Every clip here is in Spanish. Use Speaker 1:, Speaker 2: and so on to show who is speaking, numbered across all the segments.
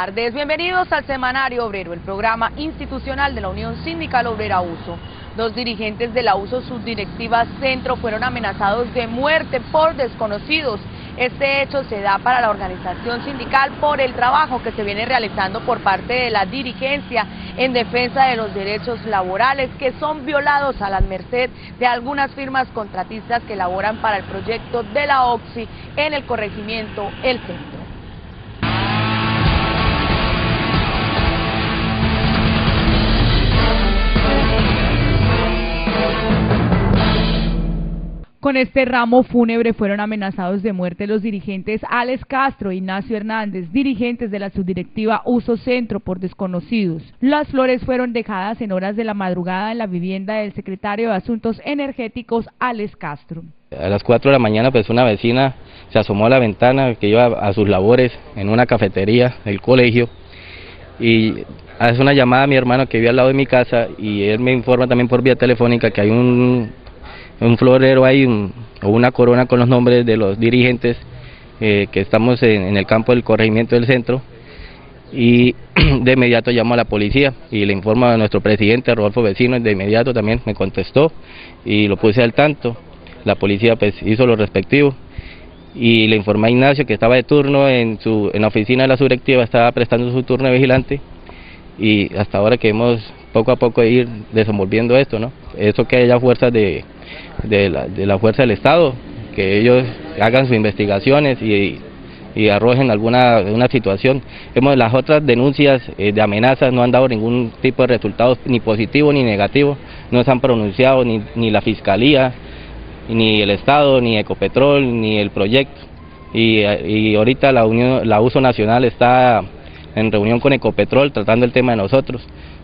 Speaker 1: tardes. Bienvenidos al Semanario Obrero, el programa institucional de la Unión Sindical Obrera Uso. Dos dirigentes de la Uso Subdirectiva Centro fueron amenazados de muerte por desconocidos. Este hecho se da para la organización sindical por el trabajo que se viene realizando por parte de la dirigencia en defensa de los derechos laborales que son violados a la merced de algunas firmas contratistas que laboran para el proyecto de la OXI en el corregimiento El Centro. Con este ramo fúnebre fueron amenazados de muerte los dirigentes Alex Castro e Ignacio Hernández, dirigentes de la subdirectiva Uso Centro por desconocidos. Las flores fueron dejadas en horas de la madrugada en la vivienda del secretario de Asuntos Energéticos Alex Castro.
Speaker 2: A las 4 de la mañana pues una vecina se asomó a la ventana que iba a sus labores en una cafetería del colegio y hace una llamada a mi hermano que vive al lado de mi casa y él me informa también por vía telefónica que hay un un florero ahí o una corona con los nombres de los dirigentes eh, que estamos en, el campo del corregimiento del centro y de inmediato llamo a la policía y le informo a nuestro presidente Rodolfo Vecino, de inmediato también me contestó y lo puse al tanto, la policía pues hizo lo respectivo y le informé a Ignacio que estaba de turno en, su, en la oficina de la subrectiva, estaba prestando su turno de vigilante y hasta ahora que hemos poco a poco ir desenvolviendo esto, ¿no? Eso que haya fuerzas de, de, la, de la fuerza del Estado, que ellos hagan sus investigaciones y, y arrojen alguna una situación. Hemos, las otras denuncias eh, de amenazas no han dado ningún tipo de resultados, ni positivo ni negativo, no se han pronunciado ni, ni la Fiscalía, ni el Estado, ni Ecopetrol, ni el proyecto. Y, y ahorita la, Unión, la Uso Nacional está en reunión con Ecopetrol tratando el tema de nosotros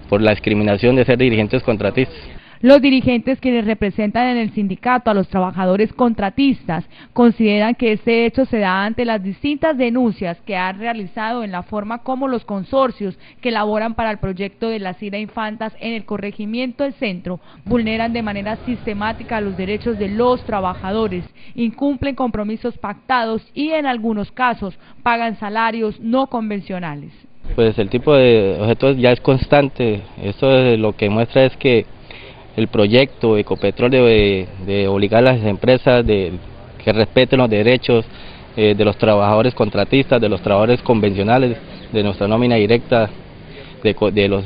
Speaker 2: por la discriminación de ser dirigentes contratistas.
Speaker 1: Los dirigentes quienes representan en el sindicato a los trabajadores contratistas consideran que este hecho se da ante las distintas denuncias que han realizado en la forma como los consorcios que elaboran para el proyecto de las IRA Infantas en el corregimiento del centro vulneran de manera sistemática los derechos de los trabajadores, incumplen compromisos pactados y en algunos casos pagan salarios no convencionales.
Speaker 2: Pues el tipo de objetos ya es constante, esto lo que muestra es que el proyecto Ecopetrol de, de obligar a las empresas de que respeten los derechos eh, de los trabajadores contratistas, de los trabajadores convencionales, de nuestra nómina directa, de, los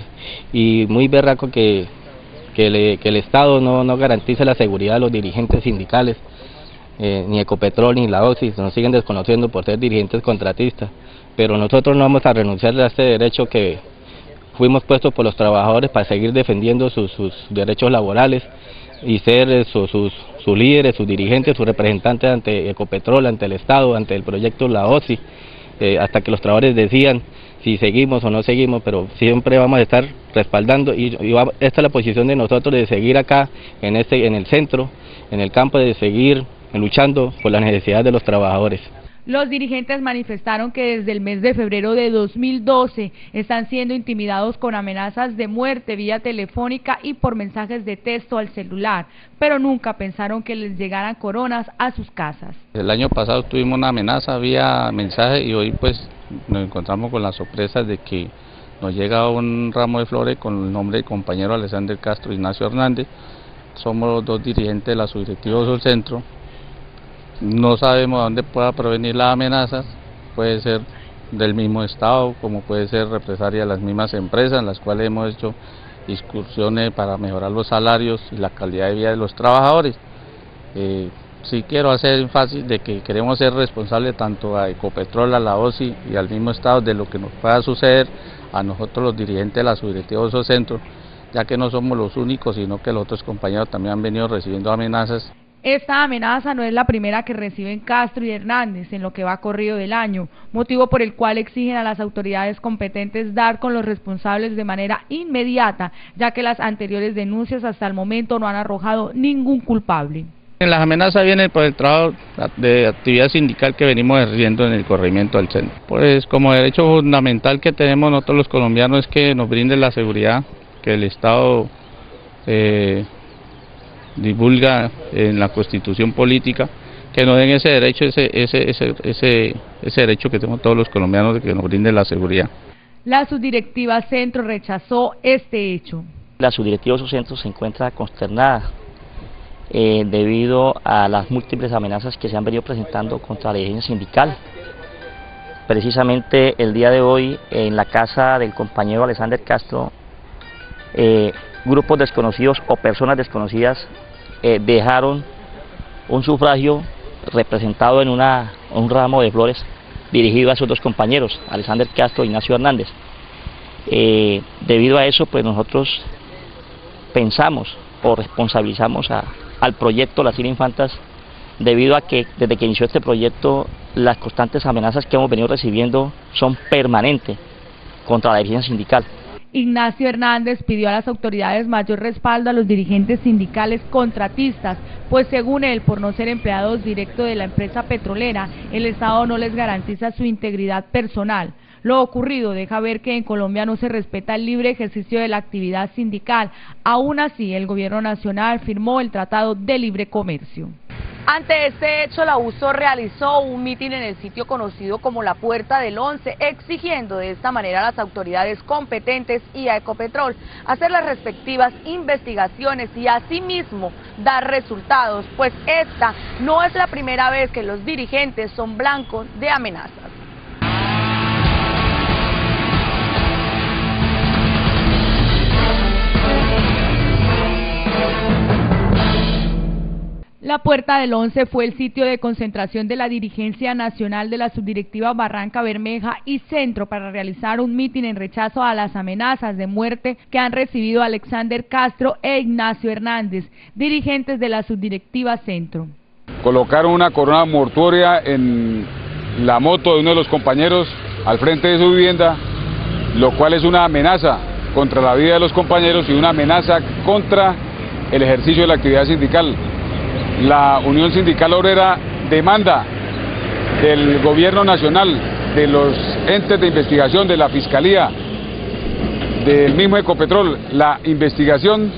Speaker 2: y muy berraco que, que, el Estado no, no garantice la seguridad de los dirigentes sindicales, eh, ni Ecopetrol ni la OXIS, nos siguen desconociendo por ser dirigentes contratistas, pero nosotros no vamos a renunciar a este derecho que, fuimos puestos por los trabajadores para seguir defendiendo sus, derechos laborales y ser eh, sus, sus, líderes, sus dirigentes, sus representantes ante Ecopetrol, ante el Estado, ante el proyecto La OSI, eh, hasta que los trabajadores decían si seguimos o no seguimos, pero siempre vamos a estar respaldando y, esta es la posición de nosotros de seguir acá en, este, en el centro, en el campo, de seguir luchando por las necesidades de los trabajadores.
Speaker 1: Los dirigentes manifestaron que desde el mes de febrero de 2012 están siendo intimidados con amenazas de muerte vía telefónica y por mensajes de texto al celular, pero nunca pensaron que les llegaran coronas a sus casas.
Speaker 3: El año pasado tuvimos una amenaza vía mensaje y hoy pues nos encontramos con la sorpresa de que nos llega un ramo de flores con el nombre del compañero Alexander Castro Ignacio Hernández. Somos los dos dirigentes de la subdirectiva del centro no sabemos de dónde pueda provenir las amenazas, puede ser del mismo Estado, como puede ser represalia de las mismas empresas en las cuales hemos hecho excursiones para mejorar los salarios y la calidad de vida de los trabajadores. Eh, sí quiero hacer énfasis de que queremos ser responsables tanto a Ecopetrol, a la OSI y al mismo Estado de lo que nos pueda suceder a nosotros los dirigentes de la subdirectiva de esos centros, ya que no somos los únicos, sino que los otros compañeros también han venido recibiendo amenazas
Speaker 1: esta amenaza no es la primera que reciben Castro y Hernández en lo que va corrido del año, motivo por el cual exigen a las autoridades competentes dar con los responsables de manera inmediata, ya que las anteriores denuncias hasta el momento no han arrojado ningún culpable.
Speaker 3: Las amenazas vienen por el trabajo de actividad sindical que venimos ejerciendo en el corregimiento del centro. Pues como derecho fundamental que tenemos nosotros los colombianos es que nos brinden la seguridad, que el Estado eh, divulga en la constitución política, que nos den ese derecho, ese, ese, ese, ese, ese derecho que tenemos todos los colombianos de que nos brinden la seguridad.
Speaker 1: La subdirectiva Centro rechazó este hecho.
Speaker 4: La subdirectiva de su centro se encuentra consternada eh, debido a las múltiples amenazas que se han venido presentando contra la dirigencia sindical. Precisamente el día de hoy en la casa del compañero Alexander Castro, eh, grupos desconocidos o personas desconocidas eh, dejaron un sufragio representado en una, un ramo de flores dirigido a sus dos compañeros, Alexander Castro e Ignacio Hernández. Eh, debido a eso, pues nosotros pensamos o responsabilizamos al proyecto Las Infantas debido a que desde que inició este proyecto las constantes amenazas que hemos venido recibiendo son permanentes contra la dirigencia sindical.
Speaker 1: Ignacio Hernández pidió a las autoridades mayor respaldo a los dirigentes sindicales contratistas, pues según él, por no ser empleados directos de la empresa petrolera, el Estado no les garantiza su integridad personal. Lo ocurrido deja ver que en Colombia no se respeta el libre ejercicio de la actividad sindical. Aún así, el gobierno nacional firmó el Tratado de Libre Comercio. Ante este hecho, la USO realizó un mitin en el sitio conocido como la Puerta del Once, exigiendo de esta manera a las autoridades competentes y a Ecopetrol hacer las respectivas investigaciones y asimismo dar resultados, pues esta no es la primera vez que los dirigentes son blancos de amenazas. La Puerta del Once fue el sitio de concentración de la dirigencia nacional de la subdirectiva Barranca Bermeja y Centro para realizar un mitin en rechazo a las amenazas de muerte que han recibido Alexander Castro e Ignacio Hernández, dirigentes de la subdirectiva Centro.
Speaker 5: Colocaron una corona mortuoria en la moto de uno de los compañeros al frente de su vivienda, lo cual es una amenaza contra la vida de los compañeros y una amenaza contra el ejercicio de la actividad sindical la Unión Sindical Obrera demanda del gobierno nacional, de los entes de investigación, de la Fiscalía, del mismo Ecopetrol, la investigación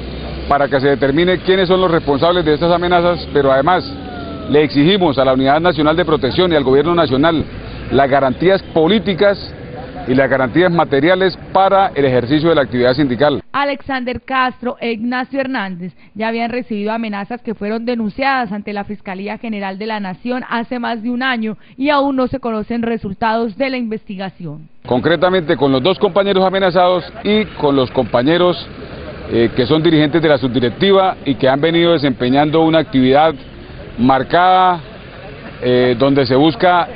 Speaker 5: para que se determine quiénes son los responsables de estas amenazas, pero además le exigimos a la Unidad Nacional de Protección y al Gobierno Nacional las garantías políticas y las garantías materiales para el ejercicio de la actividad sindical.
Speaker 1: Alexander Castro e Ignacio Hernández ya habían recibido amenazas que fueron denunciadas ante la Fiscalía General de la Nación hace más de un año y aún no se conocen resultados de la investigación.
Speaker 5: Concretamente con los dos compañeros amenazados y con los compañeros eh, que son dirigentes de la subdirectiva y que han venido desempeñando una actividad marcada eh, donde se busca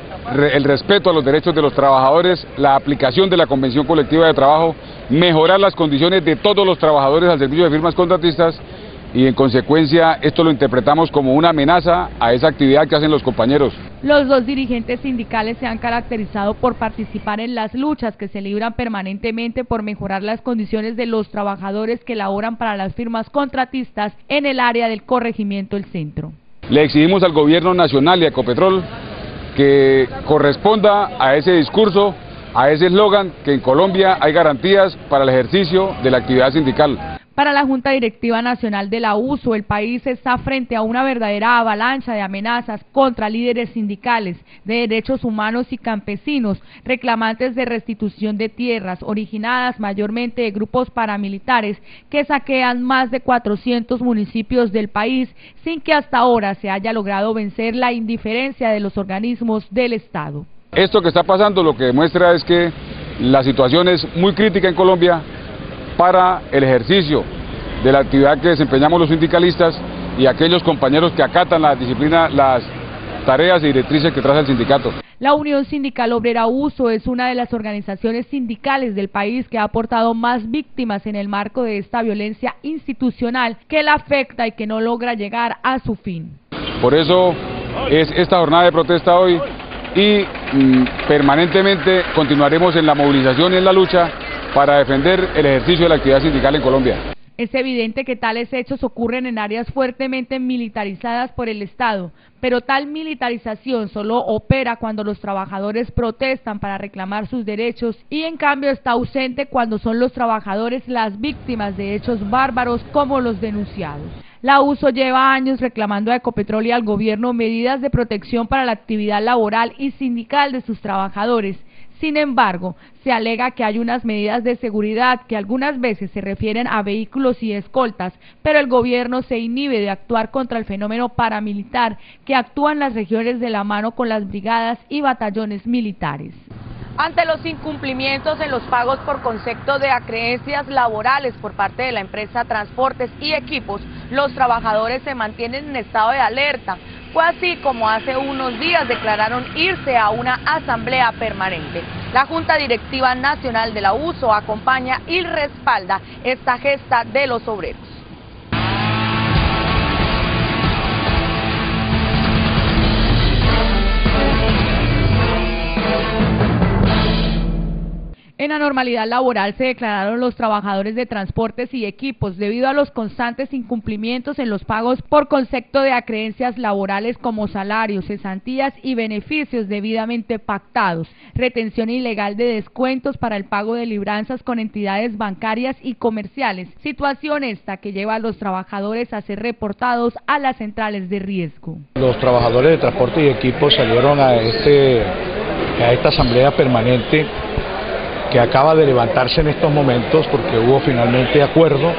Speaker 5: el respeto a los derechos de los trabajadores, la aplicación de la Convención Colectiva de Trabajo, mejorar las condiciones de todos los trabajadores al servicio de firmas contratistas y en consecuencia esto lo interpretamos como una amenaza a esa actividad que hacen los compañeros.
Speaker 1: Los dos dirigentes sindicales se han caracterizado por participar en las luchas que se libran permanentemente por mejorar las condiciones de los trabajadores que laboran para las firmas contratistas en el área del corregimiento del centro.
Speaker 5: Le exigimos al gobierno nacional y a Ecopetrol que corresponda a ese discurso, a ese eslogan que en Colombia hay garantías para el ejercicio de la actividad sindical.
Speaker 1: Para la Junta Directiva Nacional de la USO, el país está frente a una verdadera avalancha de amenazas contra líderes sindicales, de derechos humanos y campesinos, reclamantes de restitución de tierras, originadas mayormente de grupos paramilitares que saquean más de 400 municipios del país sin que hasta ahora se haya logrado vencer la indiferencia de los organismos del Estado.
Speaker 5: Esto que está pasando lo que demuestra es que la situación es muy crítica en Colombia, para el ejercicio de la actividad que desempeñamos los sindicalistas y aquellos compañeros que acatan la disciplina, las tareas y directrices que traza el sindicato.
Speaker 1: La Unión Sindical Obrera Uso es una de las organizaciones sindicales del país que ha aportado más víctimas en el marco de esta violencia institucional que la afecta y que no logra llegar a su fin.
Speaker 5: Por eso es esta jornada de protesta hoy y mm, permanentemente continuaremos en la movilización y en la lucha para defender el ejercicio de la actividad sindical en Colombia.
Speaker 1: Es evidente que tales hechos ocurren en áreas fuertemente militarizadas por el Estado, pero tal militarización solo opera cuando los trabajadores protestan para reclamar sus derechos y en cambio está ausente cuando son los trabajadores las víctimas de hechos bárbaros como los denunciados. La USO lleva años reclamando a Ecopetrol y al gobierno medidas de protección para la actividad laboral y sindical de sus trabajadores Sin embargo, se alega que hay unas medidas de seguridad que algunas veces se refieren a vehículos y escoltas, pero el gobierno se inhibe de actuar contra el fenómeno paramilitar que actúa en las regiones de la mano con las brigadas y batallones militares. Ante los incumplimientos en los pagos por concepto de acreencias laborales por parte de la empresa Transportes y Equipos, los trabajadores se mantienen en estado de alerta. Fue así como hace unos días declararon irse a una asamblea permanente. La Junta Directiva Nacional de la USO acompaña y respalda esta gesta de los obreros. En anormalidad laboral se declararon los trabajadores de transportes y equipos debido a los constantes incumplimientos en los pagos por concepto de acreencias laborales como salarios, cesantías y beneficios debidamente pactados, retención ilegal de descuentos para el pago de libranzas con entidades bancarias y comerciales, situación esta que lleva a los trabajadores a ser reportados a las centrales de riesgo.
Speaker 6: Los trabajadores de transporte y equipos salieron a, este, a esta asamblea permanente que acaba de levantarse en estos momentos porque hubo finalmente acuerdo,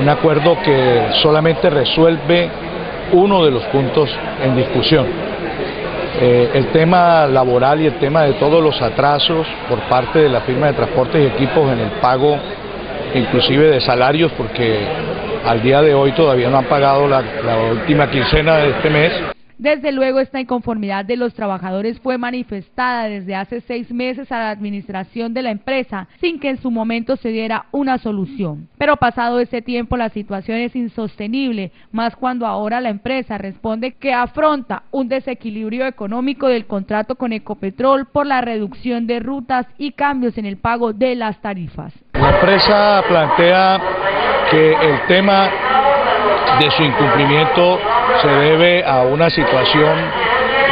Speaker 6: un acuerdo que solamente resuelve uno de los puntos en discusión. Eh, el tema laboral y el tema de todos los atrasos por parte de la firma de transportes y equipos en el pago inclusive de salarios porque al día de hoy todavía no han pagado la última quincena de este mes.
Speaker 1: Desde luego, esta inconformidad de los trabajadores fue manifestada desde hace seis meses a la administración de la empresa, sin que en su momento se diera una solución. Pero pasado ese tiempo, la situación es insostenible, más cuando ahora la empresa responde que afronta un desequilibrio económico del contrato con Ecopetrol por la reducción de rutas y cambios en el pago de las tarifas.
Speaker 6: La empresa plantea que el tema de su incumplimiento se debe a una situación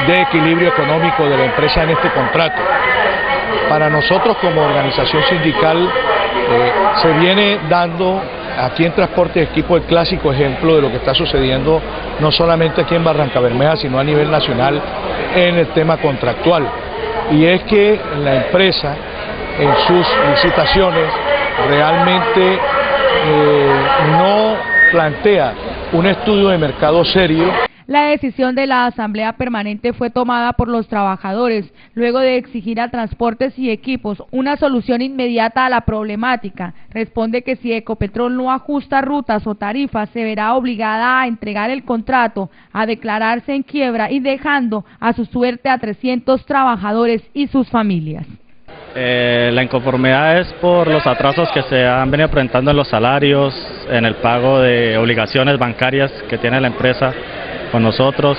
Speaker 6: de equilibrio económico de la empresa en este contrato. Para nosotros como organización sindical eh, se viene dando aquí en Transporte de Equipo el clásico ejemplo de lo que está sucediendo no solamente aquí en Barranca Bermeja, sino a nivel nacional en el tema contractual. Y es que la empresa en sus licitaciones realmente eh, no plantea un estudio de mercado serio.
Speaker 1: La decisión de la Asamblea Permanente fue tomada por los trabajadores, luego de exigir a transportes y equipos una solución inmediata a la problemática. Responde que si Ecopetrol no ajusta rutas o tarifas, se verá obligada a entregar el contrato, a declararse en quiebra y dejando a su suerte a 300 trabajadores y sus familias.
Speaker 7: Eh, la inconformidad es por los atrasos que se han venido presentando en los salarios, en el pago de obligaciones bancarias que tiene la empresa con nosotros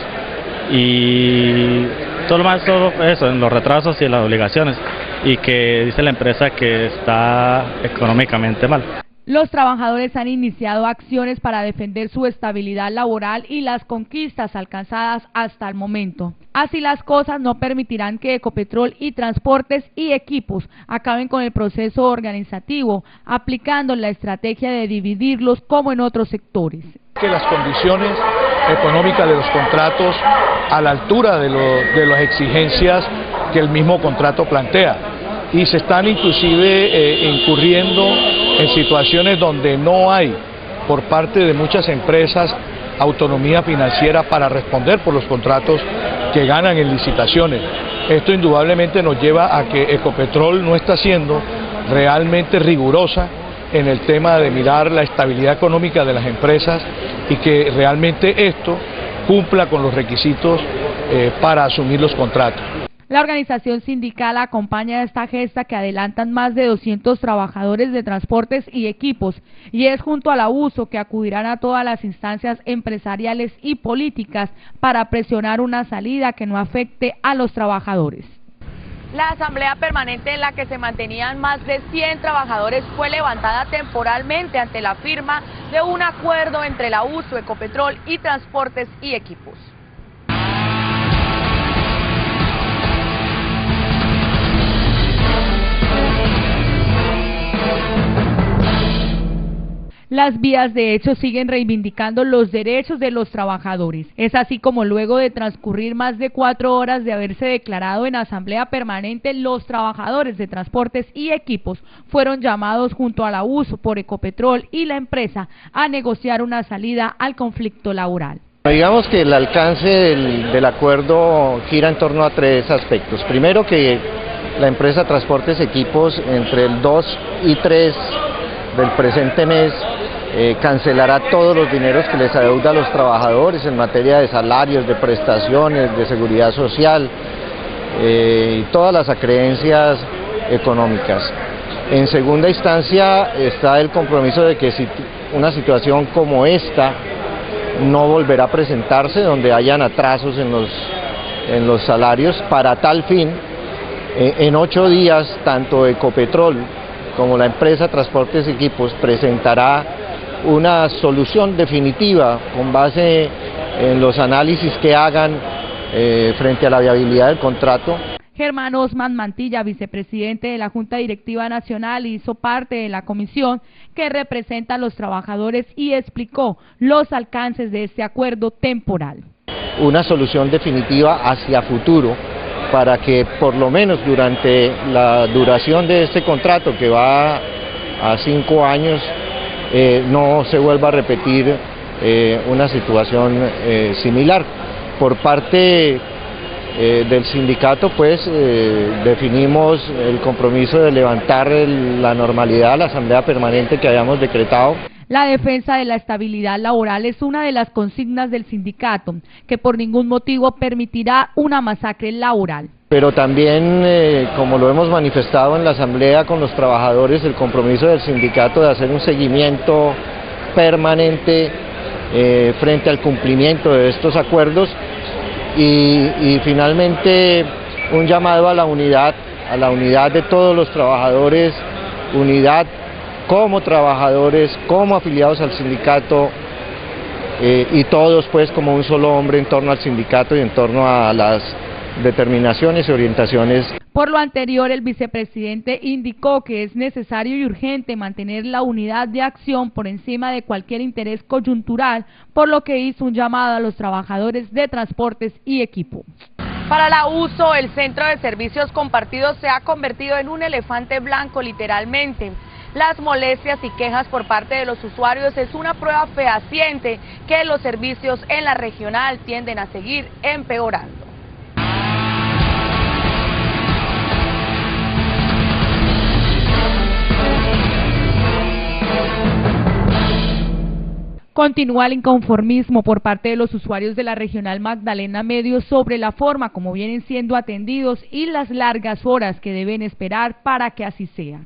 Speaker 7: y todo lo más todo eso, en los retrasos y las obligaciones y que dice la empresa que está económicamente mal.
Speaker 1: Los trabajadores han iniciado acciones para defender su estabilidad laboral y las conquistas alcanzadas hasta el momento. Así las cosas no permitirán que Ecopetrol y transportes y equipos acaben con el proceso organizativo, aplicando la estrategia de dividirlos como en otros sectores.
Speaker 6: Que las condiciones económicas de los contratos a la altura de, las exigencias que el mismo contrato plantea y se están inclusive eh, incurriendo en situaciones donde no hay por parte de muchas empresas autonomía financiera para responder por los contratos que ganan en licitaciones. Esto indudablemente nos lleva a que Ecopetrol no está siendo realmente rigurosa en el tema de mirar la estabilidad económica de las empresas y que realmente esto cumpla con los requisitos eh, para asumir los contratos.
Speaker 1: La organización sindical acompaña esta gesta que adelantan más de 200 trabajadores de transportes y equipos y es junto al abuso que acudirán a todas las instancias empresariales y políticas para presionar una salida que no afecte a los trabajadores. La asamblea permanente en la que se mantenían más de 100 trabajadores fue levantada temporalmente ante la firma de un acuerdo entre la USO, Ecopetrol y Transportes y Equipos. Las vías de hecho siguen reivindicando los derechos de los trabajadores. Es así como luego de transcurrir más de cuatro horas de haberse declarado en asamblea permanente, los trabajadores de transportes y equipos fueron llamados junto a la USO por Ecopetrol y la empresa a negociar una salida al conflicto laboral.
Speaker 8: Digamos que el alcance del, del, acuerdo gira en torno a tres aspectos. Primero que la empresa Transportes Equipos entre el 2 y 3 del presente mes eh, cancelará todos los dineros que les adeuda a los trabajadores en materia de salarios, de prestaciones, de seguridad social eh, y todas las acreencias económicas. En segunda instancia está el compromiso de que si una situación como esta no volverá a presentarse, donde hayan atrasos en los, en los salarios, para tal fin, en ocho días tanto Ecopetrol como la empresa Transportes Equipos presentará una solución definitiva con base en los análisis que hagan eh, frente a la viabilidad del contrato.
Speaker 1: Germán Osman Mantilla, vicepresidente de la Junta Directiva Nacional, hizo parte de la comisión que representa a los trabajadores y explicó los alcances de este acuerdo temporal.
Speaker 8: Una solución definitiva hacia futuro para que por lo menos durante la duración de este contrato que va a cinco años eh, no se vuelva a repetir eh, una situación eh, similar. Por parte del sindicato pues definimos el compromiso de levantar la normalidad a la asamblea permanente que habíamos decretado.
Speaker 1: La defensa de la estabilidad laboral es una de las consignas del sindicato, que por ningún motivo permitirá una masacre laboral.
Speaker 8: Pero también, eh, como lo hemos manifestado en la asamblea con los trabajadores, el compromiso del sindicato de hacer un seguimiento permanente eh, frente al cumplimiento de estos acuerdos y, y finalmente un llamado a la unidad, a la unidad de todos los trabajadores, unidad como trabajadores, como afiliados al sindicato eh, y todos pues como un solo hombre en torno al sindicato y en torno a las determinaciones y orientaciones.
Speaker 1: Por lo anterior, el vicepresidente indicó que es necesario y urgente mantener la unidad de acción por encima de cualquier interés coyuntural, por lo que hizo un llamado a los trabajadores de transportes y equipo. Para la uso, el centro de servicios compartidos se ha convertido en un elefante blanco literalmente. Las molestias y quejas por parte de los usuarios es una prueba fehaciente que los servicios en la regional tienden a seguir empeorando. Continúa el inconformismo por parte de los usuarios de la regional Magdalena Medio sobre la forma como vienen siendo atendidos y las largas horas que deben esperar para que así sea.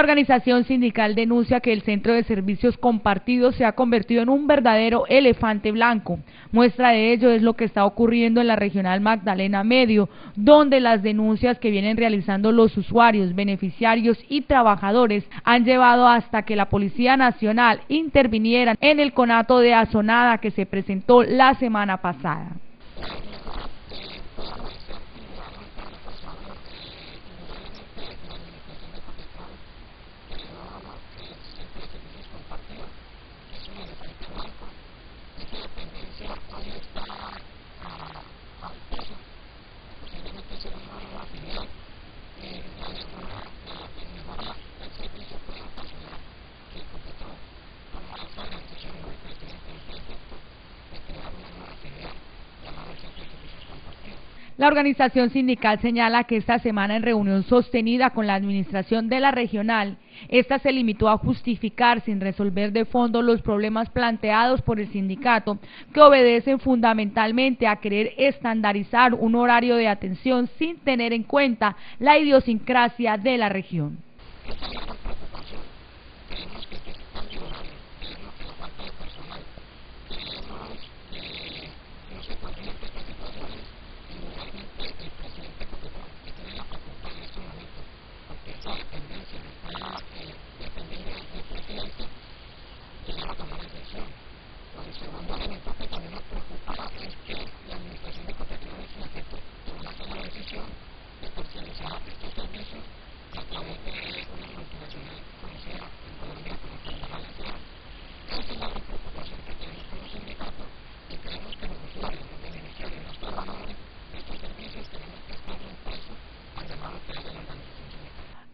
Speaker 1: organización sindical denuncia que el centro de servicios compartidos se ha convertido en un verdadero elefante blanco. Muestra de ello es lo que está ocurriendo en la regional Magdalena Medio, donde las denuncias que vienen realizando los usuarios, beneficiarios y trabajadores han llevado hasta que la Policía Nacional interviniera en el conato de azonada que se presentó la semana pasada. La organización sindical señala que esta semana en reunión sostenida con la administración de la regional, esta se limitó a justificar sin resolver de fondo los problemas planteados por el sindicato, que obedecen fundamentalmente a querer estandarizar un horario de atención sin tener en cuenta la idiosincrasia de la región.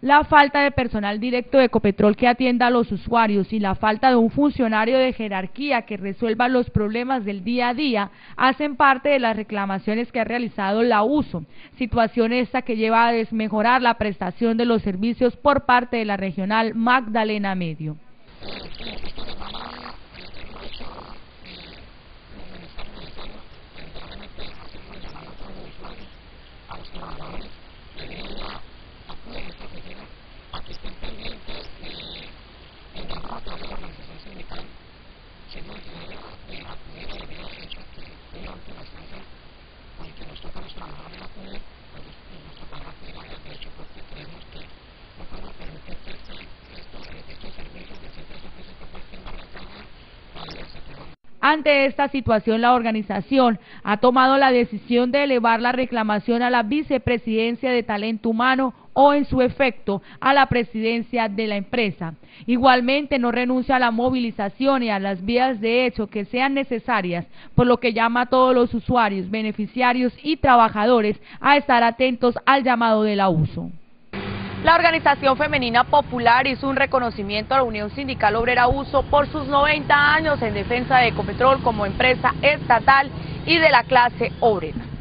Speaker 1: La falta de personal directo de Ecopetrol que atienda a los usuarios y la falta de un funcionario de jerarquía que resuelva los problemas del día a día hacen parte de las reclamaciones que ha realizado la USO, situación esta que lleva a desmejorar la prestación de los servicios por parte de la regional Magdalena Medio. Ante esta situación, la organización ha tomado la decisión de elevar la reclamación a la vicepresidencia de talento humano o en su efecto a la presidencia de la empresa. Igualmente no renuncia a la movilización y a las vías de hecho que sean necesarias, por lo que llama a todos los usuarios, beneficiarios y trabajadores a estar atentos al llamado del abuso. La organización femenina popular hizo un reconocimiento a la Unión Sindical Obrera Uso por sus 90 años en defensa de Ecopetrol como empresa estatal y de la clase obrera.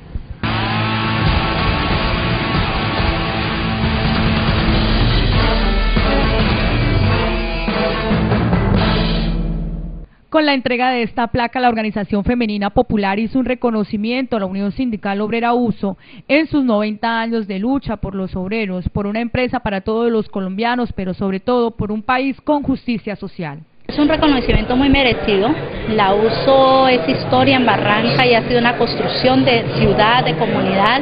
Speaker 1: Con la entrega de esta placa, la Organización Femenina Popular hizo un reconocimiento a la Unión Sindical Obrera Uso en sus 90 años de lucha por los obreros, por una empresa para todos los colombianos, pero sobre todo por un país con justicia social.
Speaker 9: Es un reconocimiento muy merecido. La uso es historia en Barranca y ha sido una construcción de ciudad, de comunidad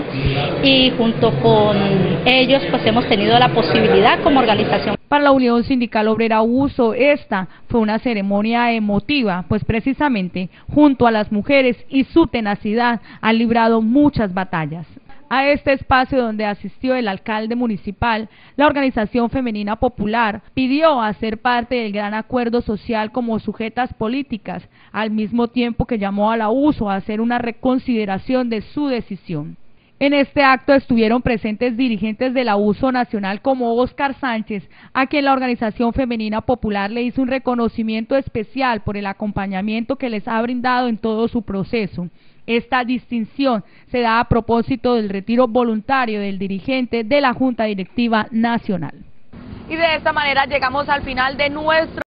Speaker 9: y junto con ellos pues hemos tenido la posibilidad como organización.
Speaker 1: Para la Unión Sindical Obrera Uso, esta fue una ceremonia emotiva, pues precisamente junto a las mujeres y su tenacidad han librado muchas batallas a este espacio donde asistió el alcalde municipal, la organización femenina popular pidió hacer parte del gran acuerdo social como sujetas políticas, al mismo tiempo que llamó a la uso a hacer una reconsideración de su decisión. En este acto estuvieron presentes dirigentes de la USO Nacional como Óscar Sánchez, a quien la Organización Femenina Popular le hizo un reconocimiento especial por el acompañamiento que les ha brindado en todo su proceso. Esta distinción se da a propósito del retiro voluntario del dirigente de la Junta Directiva Nacional. Y de esta manera llegamos al final de nuestro